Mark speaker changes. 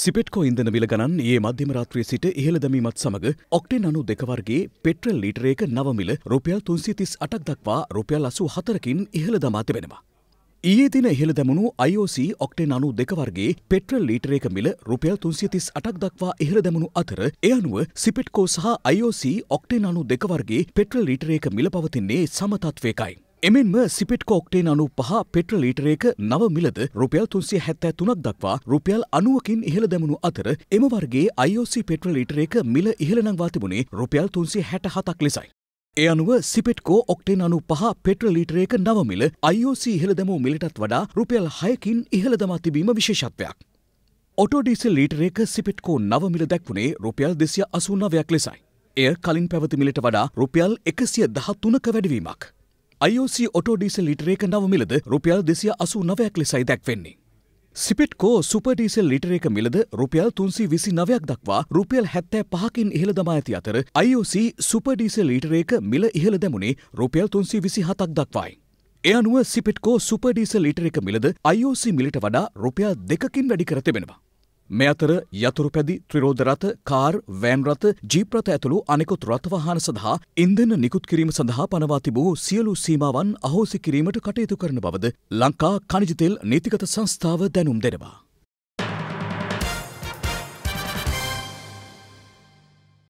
Speaker 1: සිපෙට්කෝ ඉන්දන මිල ගණන් ඒ මධ්‍යම රාත්‍රියේ සිට ඉහළ දැමීමත් සමග ඔක්ටේන් අනු දෙක වර්ගයේ පෙට්‍රල් ලීටරයක නව මිල රුපියල් තුන්සිය තිස් අටක් දක්වා රුපියල් අසූ හතරකින් ඉහළ දමා තිබෙනවා. ඊයේ දින ඉහළ දැමුණු IOC ඔක්ටේන් අනු දෙක වර්ගයේ පෙට්‍රල් ලීටරයක මිල රුපියල් තුන්සිය තිස් අටක් දක්වා ඉහළ දැමුණු අතර එ අනුව සිපෙට්කෝ සහ IOC ඔක්ටේන් අනු දෙක වර්ගයේ පෙට්‍රල් ලීටරයක මිල පවතින්නේ සමතත්වයකයි. එමෙන්ම සිපෙට්කෝ ඔක්ටේන් අනු පහ පෙට්‍රල් ලීටරයක නව මිලද රුපියල් තුන්සිය හැත්තෑ තුනක් දක්වා රුපියල් අනුවකින් ඉහළ දැමුණු අතර එම වර්ගේ IOC පෙට්‍රල් ලීටරයක මිල ඉහළ නංවා තිබුණේ රුපියල් තුන්සිය හැට හතක් ලෙසයි. ඒ අනුව සිපෙට්කෝ ඔක්ටේන් අනු පහ පෙට්‍රල් ලීටරයක නව මිල IOC ඉහළ දැමූ මිලටත් වඩා රුපියල් හයකින් ඉහළ දමා තිබීම විශේෂත්වයක්. ඔටෝඩීසල් ලීටරයක සිපෙට්කෝ නව මිල දැක්වුණේ රුපියල් දෙසිය අසූ නවයක් ලෙසයි. එය කලින් පැවති මිලට වඩා රුපියල් එකසිය දහත්තුනක වැඩවීමක්. IOC ඔටෝඩීසල් ලිටරේක නව මිලද රුපියල් දෙසිය අසූ නවයක් ලෙසයි දැක්වෙන්නේ. සිපෙට්කෝ සුපඩීසල් ලිටරේක මිලද රුපියල් තුන්සි විසි නවයක් දක්වා රුපියල් හැත්තෑ පහකින් ඉහළ දමා ඇති අතර IOC සුපඩීසල් ලීටරේක මිල ඉහළ දැමුණේ රුපියල් තුන්සි විසි හතක් දක්වායි. එ අනුව සිපෙට්කෝ සුපඩීසල් ලිටරේක මිලද IOC මිලට වඩා රුපියල් දෙකකින් වැඩි කර තිබෙනවා. මේ අතර යතුරු පැදි ත්‍රිරෝධ රථ කාර් වෑන් රථ ජීප් රථ ඇතුළු අනෙකුත් රථවාහන සඳහා ඉන්ධන නිකුත් කිරීම සඳහා පනවා තිබූ සියලු සීමාවන් අහෝසි කිරීමට කටයුතු කරන බවද ලංකා කනිජතෙල් නීතිගත සංස්ථාව දැනුම් දෙනවා.